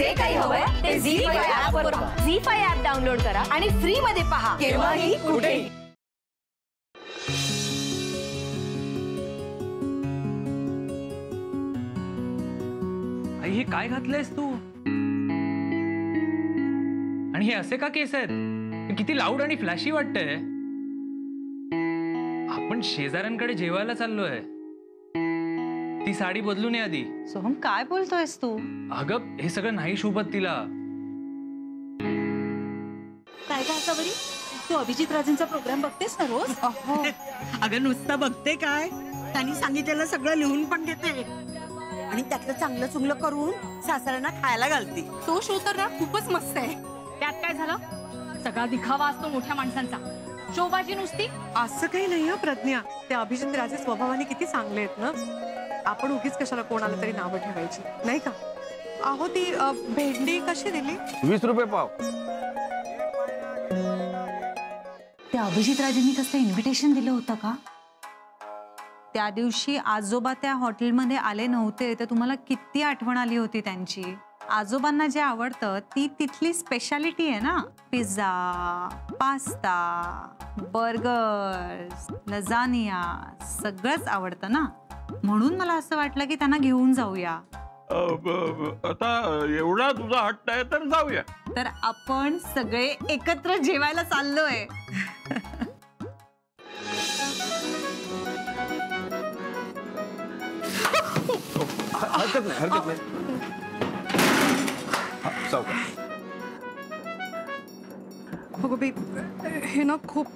जे काही हवंय ते झी फाय ऍप वर झी फाय ऍप डाउनलोड करा आणि फ्री मध्ये पहा. केव्हाही कुठेही आई हे काय घातलंयस तू? आणि हे असे का केस आहेत? हे किती लाऊड आणि फ्लॅशी वाटतंय. आपण शेजाऱ्यांकडे जेवायला चाललोय. ती साडी बदलून ये आधी. सोहम काय बोलतोयस तू? अगं हे सगळं नाही शोभत तिला. काय काय असं बरी तू अभिजित राजेंचा प्रोग्राम बघतेस ना रोज? अगं नुसतं बघते काय? त्यांनी सांगितलेलं सगळं लिहून पण घेते. आणि त्यातलं चांगलं चुंगलं करून सासऱ्यांना खायला घालते. तो शो तर ना खूपच मस्त आहे. त्यात काय झालं? सगळा दिखावा असतो मोठ्या माणसांचा. शोभाची नुसती? असं काही नाही प्रज्ञा. ते अभिजित राजे स्वभावाने किती चांगले आहेत ना आपण उगीच कशाला कोणाला तरी नावं ठेवायची? नाही का? अहो ती भेंडी कशी दिली? वीस रुपये पाव. त्या अभिजित राजेंनी कसलं इन्व्हिटेशन दिलं होतं का? त्या दिवशी आजोबा त्या हॉटेलमध्ये आले नव्हते तर तुम्हाला किती आठवण आली होती त्यांची? आजोबांना जे आवडतं ती तिथली स्पेशालिटी आहे ना? पिझ्झा पास्ता बर्गर लजानिया सगळंच आवडतं ना? म्हणून मला असं वाटलं की त्यांना घेऊन जाऊया. आता एवढा तुझा हट्ट आहे तर जाऊया. तर आपण सगळे एकत्र जेवायला चाललोय. हरकत नाही हरकत नाही. हा, सावकाश. अगं बाई हे ना खूप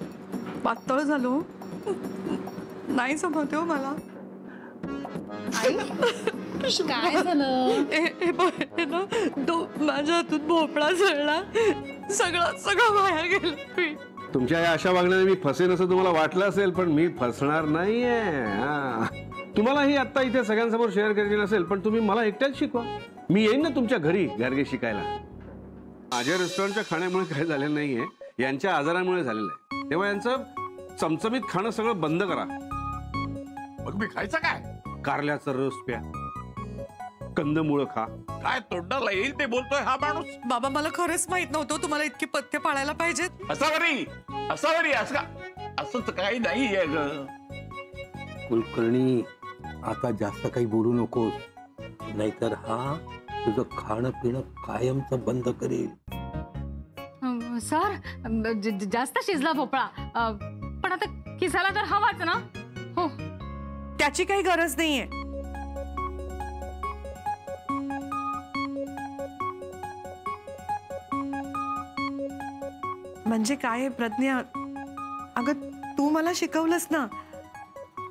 पातळ झालं हो. नाही जमत हो मला. काय झालं? हे हे बघ, हे ना तो माझ्या हातून भोपळा जळला. सगळं सगळं वाया गेलं. तुमच्या या अशा वागण्याने मी फसेन असं तुम्हाला वाटलं असेल पण मी फसणार नाहीये. हा. तुम्हाला ही आता इथे सगळ्यांसमोर शेअर करायची नसेल पण तुम्ही मला एकट्याच शिकवा. मी येईन ना तुमच्या घरी गार्गे शिकायला. माझ्या रेस्टॉरंटच्या खाण्यामुळे काय झालेलं नाहीये यांच्या आजारामुळे झालेलं आहे. तेव्हा यांचं चमचमीत खाणं सगळं बंद करा. मग मी खायचं काय? कारल्याचा रस प्या. कंदमुळं खा. काय तोंडाला येईल ते बोलतोय हा माणूस? बाबा मला खरंच माहीत नव्हतं तुम्हाला इतकी पथ्य पाळायला पाहिजेत. असावरी असावरी असं का असंच काही नाही आहे ग. कुलकर्णी आता जास्त काही बोलू नकोस. नाहीतर हा तुझं खाणं पिणं कायमचं बंद करेल. अं, सर अं, ज- ज- जास्त शिजला भोपळा. अं, पण आता किसाला तर हवाच ना? हो. त्याची काही गरज नाहीये. म्हणजे काय प्रज्ञा? अगं तू मला शिकवलंस ना.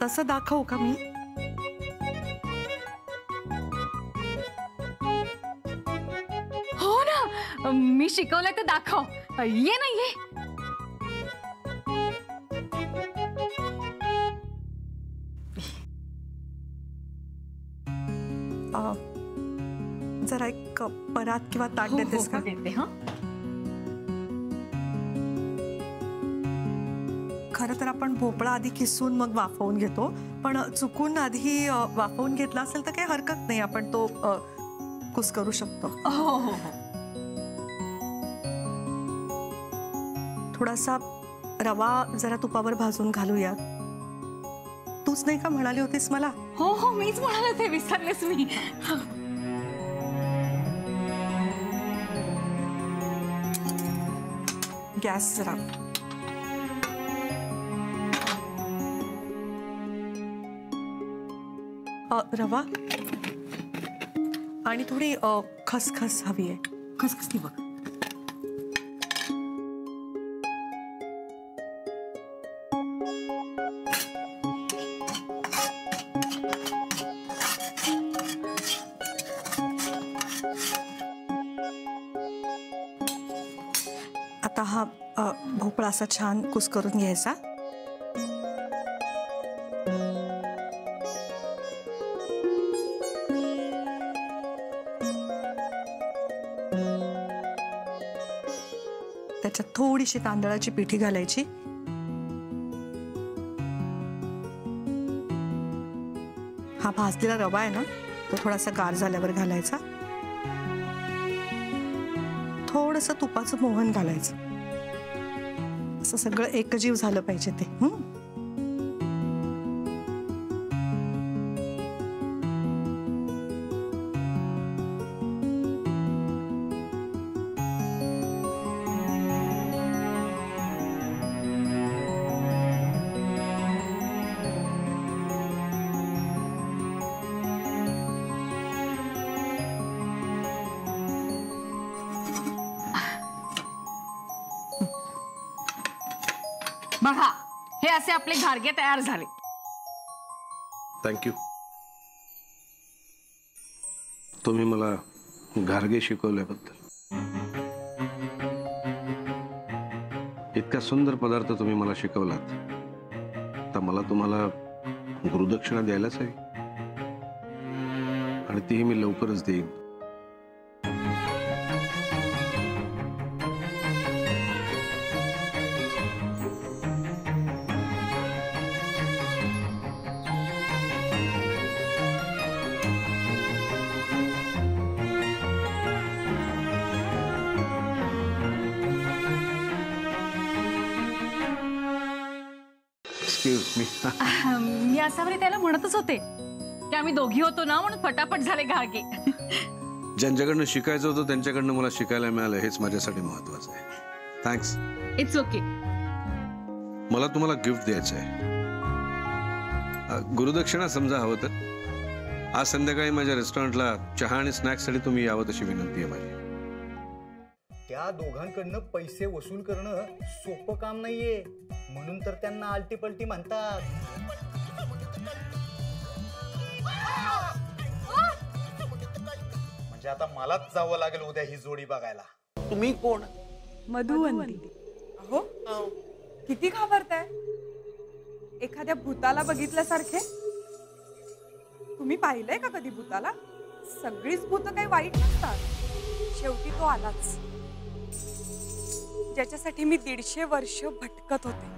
तसं दाखव का मी? हो ना. मी शिकवलंय तर दाखव. ये ना ये. जरा एक परात किंवा ताट हो, देतेस हो, का? हो, देते हा. खरं तर आपण भोपळा आधी किसून मग वाफवून घेतो. पण चुकून आधी वाफवून घेतला असेल तर काही हरकत नाही. आपण तो कुस करू शकतो. हो हो हो. थोडासा रवा जरा तुपावर भाजून घालूयात. तूच नाही का म्हणाली होतीस मला? हो हो मीच म्हणाले ते विसरलेच मी. गॅस जरा. रवा? आणि थोडी खसखस हवी आहे. खसखसली बघ. हा भोपळा असा छान कुस करून घ्यायचा. त्याच्यात थोडीशी तांदळाची पिठी घालायची. हा भाजलेला रवा आहे ना तो थोडासा गार झाल्यावर घालायचा. थोडस तुपाचं मोहन घालायचं. असं सगळं एकजीव झालं पाहिजे ते बघा, हे असे आपले घारगे तयार झाले. थँक्यू तुम्ही मला घारगे शिकवल्याबद्दल. इतका सुंदर पदार्थ तुम्ही मला शिकवलात, तर मला तुम्हाला गुरुदक्षिणा द्यायलाच हवी आणि तीही मी लवकरच देईन. एक्सक्यूज मी मी असावरी त्याला म्हणतच होते. की आम्ही दोघी होतो ना म्हणून फटाफट झाले घारगे ज्यांच्याकडनं शिकायचं होतं त्यांच्याकडनं मला शिकायला मिळालं. हेच माझ्यासाठी महत्वाचं आहे. थँक्स इट्स ओके मला तुम्हाला गिफ्ट द्यायचं आहे. अ, गुरुदक्षिणा समजा हवं तर. आज संध्याकाळी माझ्या रेस्टॉरंटला चहा आणि स्नॅक्ससाठी तुम्ही यावं तशी विनंती आहे माझी. त्या दोघांकडनं पैसे वसूल करणं सोपं काम नाहीये. म्हणून तर त्यांना आलटी पलटी म्हणतात. म्हणजे आता मलाच जावं लागेल उद्या ही जोडी बघायला. तुम्ही कोण? मधुवंती अहो किती घाबरताय? एखाद्या भूताला बघितल्यासारखे? तुम्ही पाहिलंय का कधी भूताला? सगळीच भूत काही वाईट नसतात. शेवटी तो आलाच. ज्याच्यासाठी मी दीडशे वर्ष भटकत होते.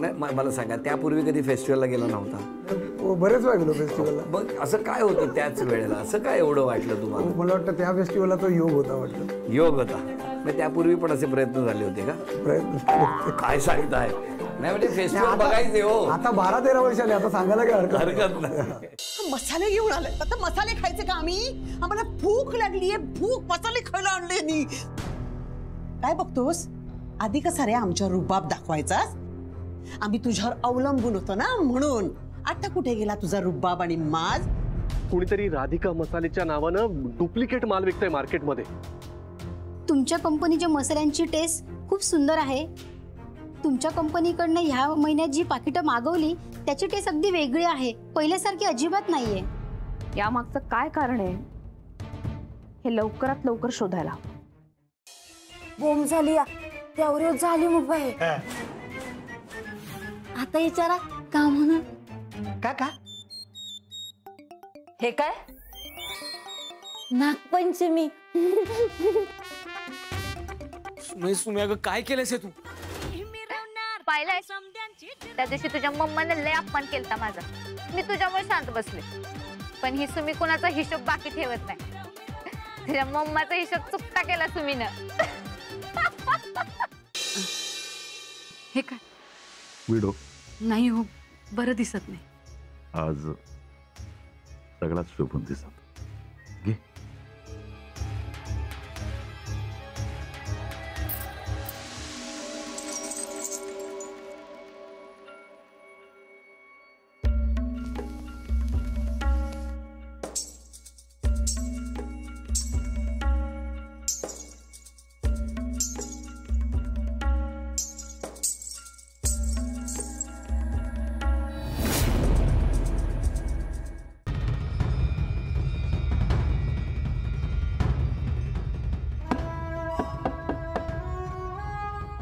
नाही म- मला सांगा त्यापूर्वी कधी फेस्टिवलला गेला नव्हता? हो बरेच वेळा गेलो फेस्टिवलला. मग असं काय होतं त्याच वेळेला? असं काय एवढं वाटलं तुम्हाला? मला वाटतं त्या फेस्टिवलला तो योग होता वाटतं. योग होता. मग त्यापूर्वी पण असे प्रयत्न झाले होते का? प्रयत्न. काय सांगताय? नाही म्हणजे फेस्टिवल बघायचे हो. आता बारा तेरा वर्ष आले आता सांगायला काय हरकत नाही. हरकत नाही. मसाले घेऊन आले आता मसाले खायचे का आम्ही? आम्हाला भूक लागलीये भूक मसाले खायला आणले नी काय बघतोस? आधी कसा रे आमच्या रुबाब दाखवायचास? आम्ही तुझ्यावर अवलंबून होतो ना म्हणून. आता कुठे गेला तुझा रुबाब आणि माज कुणीतरी राधिका मसालेच्या नावानं डुप्लिकेट माल विकतंय मार्केटमध्ये. तुमच्या कंपनीच्या मसाल्यांची टेस्ट खूप सुंदर आहे. तुमच्या कंपनीकडनं ह्या महिन्यात जी पाकिटं मागवली त्याची टेस्ट अगदी वेगळी आहे. पहिल्यासारखी अजिबात नाहीये. यामागचं काय कारण आहे? हे लवकरात लवकर शोधायला बोंब झाली त्यावर झाली मुंबई आता विचारा का म्हणून? का का? हे काय? नागपंचमी. सुमे अगं काय केलंस हे तू? पाहिलंय त्या दिवशी तुझ्या मम्माने लय अपमान केलता माझा. मी तुझ्यामुळे शांत बसले. पण ही सुमी कुणाचा हिशोब बाकी ठेवत नाही. तुझ्या मम्माचा हिशोब चुकता केला सुमीनं. हे काय? विडो. नाही हो बरं दिसत नाही. आज सगळ्यात शोभून दिसत.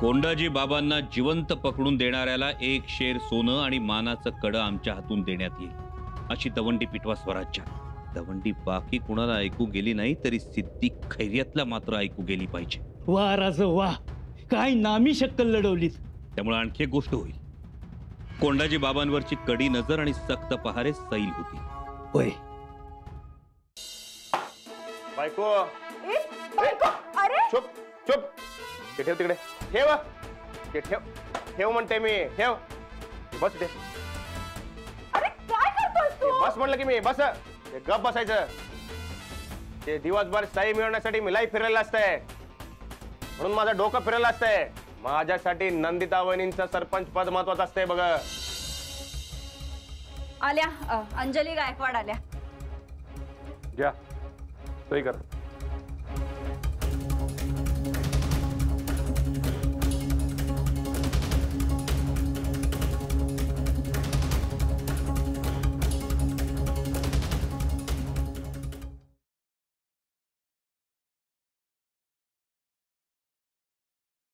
कोंडाजी बाबांना जिवंत पकडून देणाऱ्याला एक शेर सोनं आणि मानाचं कडं आमच्या हातून देण्यात येईल. अशी दवंडी पिटवा स्वराज्यात. दवंडी बाकी कुणाला ऐकू गेली नाही तरी सिद्धी खैर्यातला मात्र ऐकू गेली पाहिजे. वा राज वा. काय नामी शक्कल लढवलीत. त्यामुळे आणखी एक गोष्ट होईल. कोंडाजी बाबांवरची कडी नजर आणि सक्त पहारे सैल होती होय. बायको. बायको चुप चुप. ते ठेव तिकडे. ठेव. ते ठेव. ठेव म्हणते मी. ठेव. बस ते? बस म्हणलं की मी. बस. ते गप बसायचं. ते दिवसभर साई मिळवण्यासाठी मी लाई फिरलेलं असतंय. म्हणून माझं डोकं फिरलेलं असतंय. माझ्यासाठी नंदिता वहिनींचं सरपंच पद महत्वाचं असतंय बघ. आल्या. अ, अंजली गायकवाड आल्या. घ्या. सही कर.